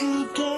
could get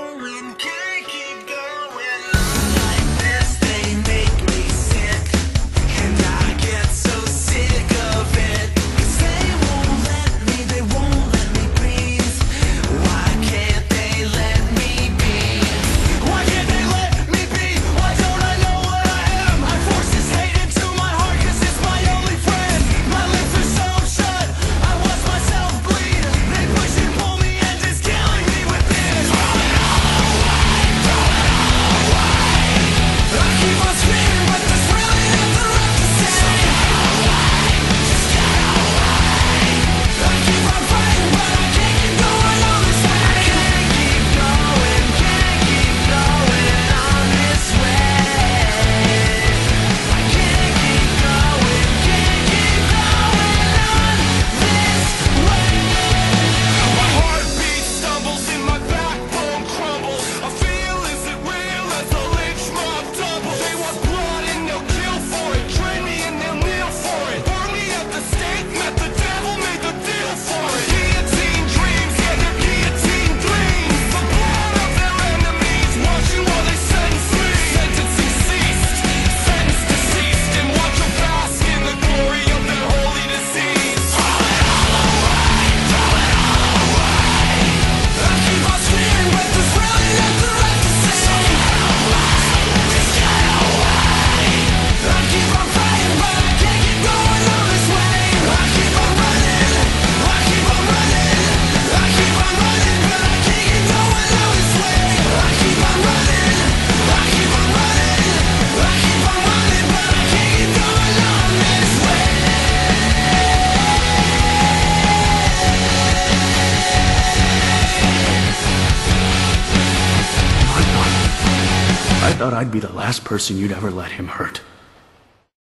I thought I'd be the last person you'd ever let him hurt.